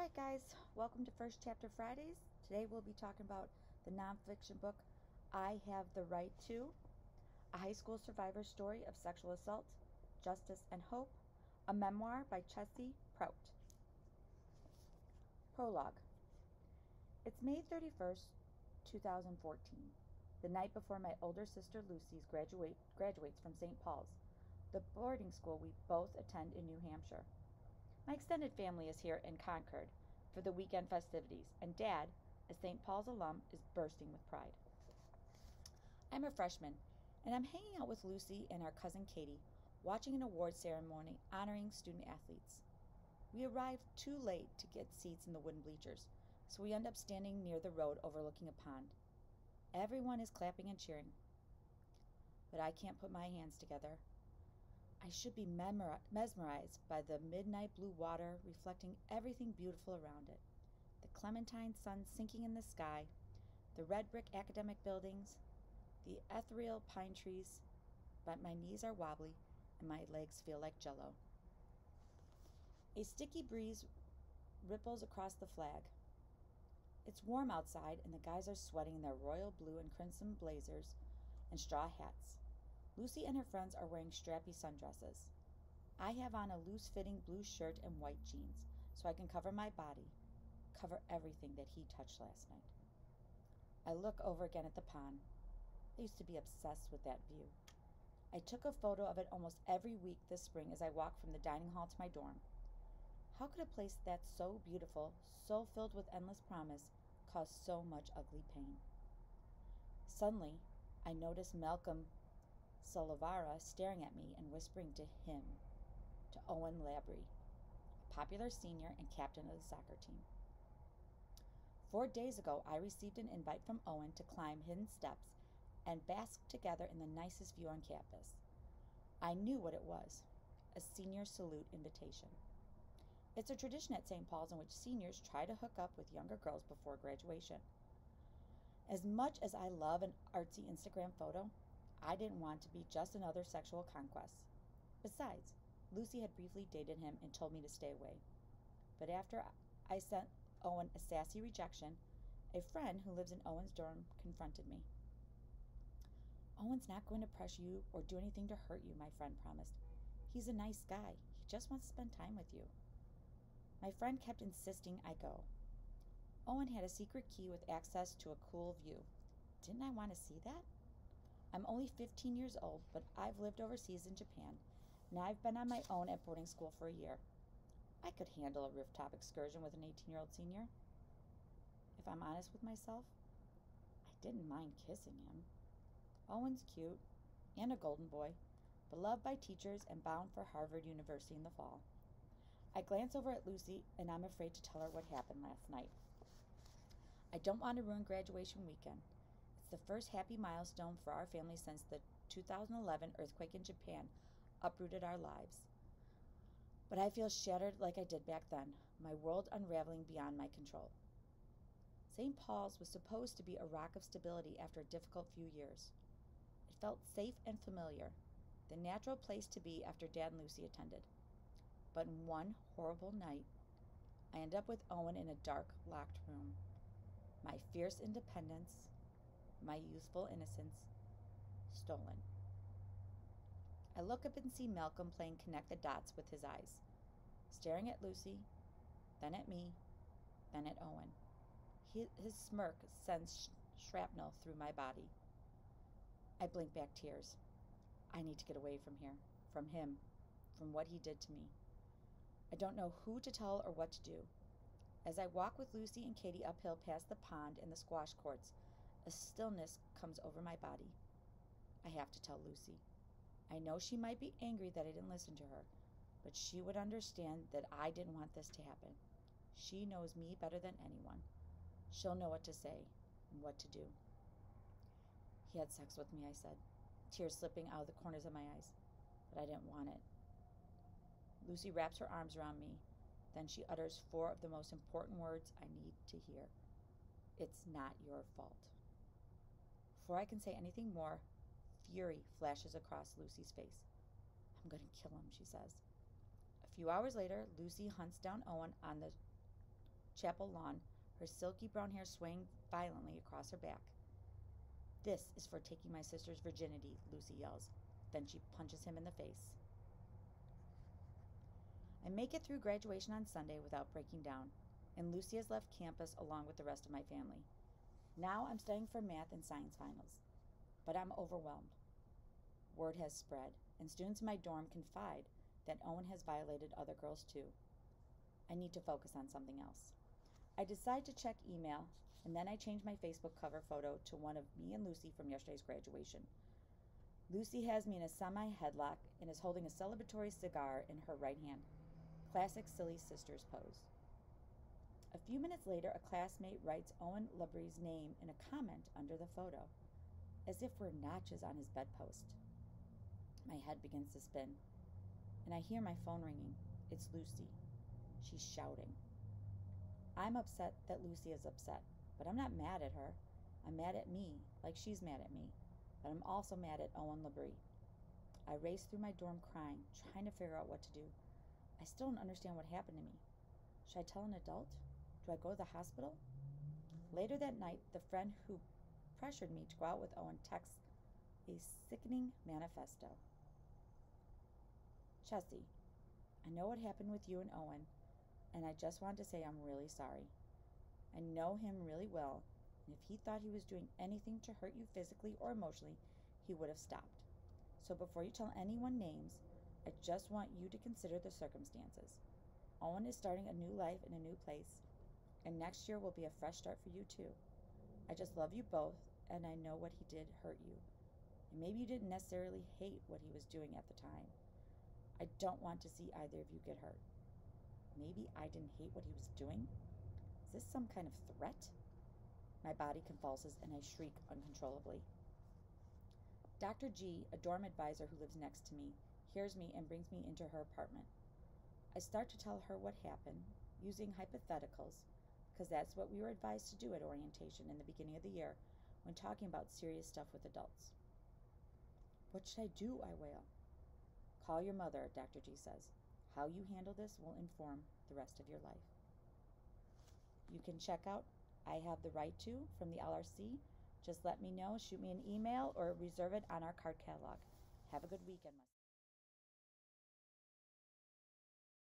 right, guys, welcome to First Chapter Fridays. Today we'll be talking about the nonfiction book I Have the Right to, a high school survivor's story of sexual assault, justice, and hope, a memoir by Chessie Prout. Prologue It's May 31st, 2014, the night before my older sister Lucy's graduate, graduates from St. Paul's, the boarding school we both attend in New Hampshire. My extended family is here in Concord for the weekend festivities, and Dad, a St. Paul's alum, is bursting with pride. I'm a freshman, and I'm hanging out with Lucy and our cousin Katie, watching an award ceremony honoring student athletes. We arrived too late to get seats in the wooden bleachers, so we end up standing near the road overlooking a pond. Everyone is clapping and cheering, but I can't put my hands together. I should be mesmerized by the midnight blue water reflecting everything beautiful around it the clementine sun sinking in the sky, the red brick academic buildings, the ethereal pine trees, but my knees are wobbly and my legs feel like jello. A sticky breeze ripples across the flag. It's warm outside, and the guys are sweating in their royal blue and crimson blazers and straw hats. Lucy and her friends are wearing strappy sundresses. I have on a loose fitting blue shirt and white jeans, so I can cover my body, cover everything that he touched last night. I look over again at the pond. I used to be obsessed with that view. I took a photo of it almost every week this spring as I walked from the dining hall to my dorm. How could a place that's so beautiful, so filled with endless promise, cause so much ugly pain? Suddenly, I noticed Malcolm Salovaara staring at me and whispering to him, to Owen Labrie, a popular senior and captain of the soccer team. Four days ago, I received an invite from Owen to climb hidden steps and bask together in the nicest view on campus. I knew what it was a senior salute invitation. It's a tradition at St. Paul's in which seniors try to hook up with younger girls before graduation. As much as I love an artsy Instagram photo, I didn't want to be just another sexual conquest. Besides, Lucy had briefly dated him and told me to stay away. But after I sent Owen a sassy rejection, a friend who lives in Owen's dorm confronted me. Owen's not going to pressure you or do anything to hurt you, my friend promised. He's a nice guy. He just wants to spend time with you. My friend kept insisting I go. Owen had a secret key with access to a cool view. Didn't I want to see that? I'm only 15 years old, but I've lived overseas in Japan, and I've been on my own at boarding school for a year. I could handle a rooftop excursion with an 18 year old senior. If I'm honest with myself, I didn't mind kissing him. Owen's cute and a golden boy, beloved by teachers and bound for Harvard University in the fall. I glance over at Lucy and I'm afraid to tell her what happened last night. I don't want to ruin graduation weekend the first happy milestone for our family since the 2011 earthquake in Japan uprooted our lives. But I feel shattered like I did back then, my world unraveling beyond my control. St. Paul's was supposed to be a rock of stability after a difficult few years. It felt safe and familiar, the natural place to be after Dad and Lucy attended. But in one horrible night, I end up with Owen in a dark, locked room. My fierce independence, my youthful innocence, stolen. I look up and see Malcolm playing connect the dots with his eyes, staring at Lucy, then at me, then at Owen. His smirk sends shrapnel through my body. I blink back tears. I need to get away from here, from him, from what he did to me. I don't know who to tell or what to do. As I walk with Lucy and Katie uphill past the pond and the squash courts, a stillness comes over my body. I have to tell Lucy. I know she might be angry that I didn't listen to her, but she would understand that I didn't want this to happen. She knows me better than anyone. She'll know what to say and what to do. He had sex with me, I said, tears slipping out of the corners of my eyes, but I didn't want it. Lucy wraps her arms around me. Then she utters four of the most important words I need to hear It's not your fault. Before I can say anything more, fury flashes across Lucy's face. I'm going to kill him, she says. A few hours later, Lucy hunts down Owen on the chapel lawn, her silky brown hair swaying violently across her back. This is for taking my sister's virginity, Lucy yells. Then she punches him in the face. I make it through graduation on Sunday without breaking down, and Lucy has left campus along with the rest of my family. Now I'm studying for math and science finals, but I'm overwhelmed. Word has spread, and students in my dorm confide that Owen has violated other girls too. I need to focus on something else. I decide to check email, and then I change my Facebook cover photo to one of me and Lucy from yesterday's graduation. Lucy has me in a semi headlock and is holding a celebratory cigar in her right hand. Classic silly sisters pose. A few minutes later, a classmate writes Owen Labrie's name in a comment under the photo, as if we're notches on his bedpost. My head begins to spin, and I hear my phone ringing. It's Lucy. She's shouting. I'm upset that Lucy is upset, but I'm not mad at her. I'm mad at me, like she's mad at me, but I'm also mad at Owen Labrie. I race through my dorm crying, trying to figure out what to do. I still don't understand what happened to me. Should I tell an adult? Do I go to the hospital? Later that night, the friend who pressured me to go out with Owen texts a sickening manifesto. Chessie, I know what happened with you and Owen, and I just want to say I'm really sorry. I know him really well, and if he thought he was doing anything to hurt you physically or emotionally, he would have stopped. So before you tell anyone names, I just want you to consider the circumstances. Owen is starting a new life in a new place, and next year will be a fresh start for you too. I just love you both, and I know what he did hurt you. And maybe you didn't necessarily hate what he was doing at the time. I don't want to see either of you get hurt. Maybe I didn't hate what he was doing? Is this some kind of threat? My body convulses and I shriek uncontrollably. Dr. G, a dorm advisor who lives next to me, hears me and brings me into her apartment. I start to tell her what happened, using hypotheticals, because that's what we were advised to do at orientation in the beginning of the year when talking about serious stuff with adults. What should I do? I wail. Call your mother, Dr. G says. How you handle this will inform the rest of your life. You can check out I Have the Right to from the LRC. Just let me know, shoot me an email, or reserve it on our card catalog. Have a good weekend.